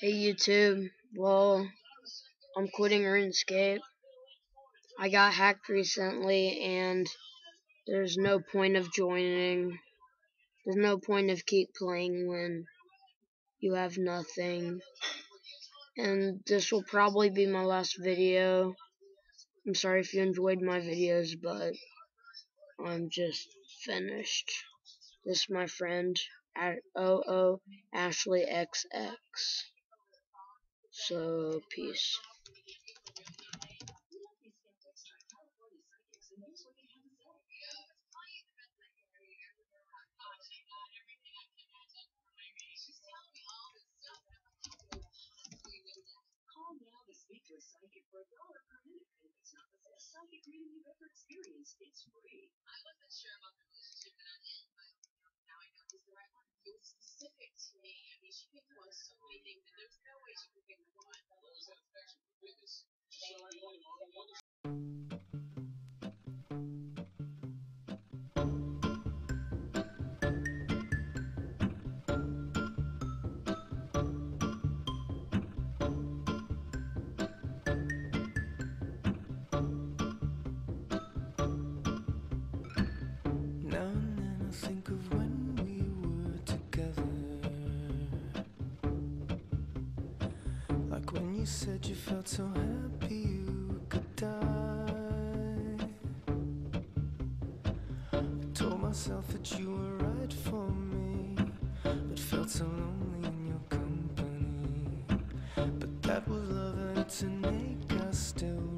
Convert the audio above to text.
Hey YouTube, well, I'm quitting RuneScape. I got hacked recently and there's no point of joining. There's no point of keep playing when you have nothing. And this will probably be my last video. I'm sorry if you enjoyed my videos, but I'm just finished. This is my friend at OO Ashley XX. So, peace. Psychic reading you've ever experienced, it's free. I wasn't sure about the relationship that I'm in, but now I know he's the right one. It was specific to me. I mean, she picked on so many things, and there's no way she could pick the one. That was satisfaction for witness. Now and then I think of you said you felt so happy you could die. I told myself that you were right for me, but felt so lonely in your company. But that was love and an ache I still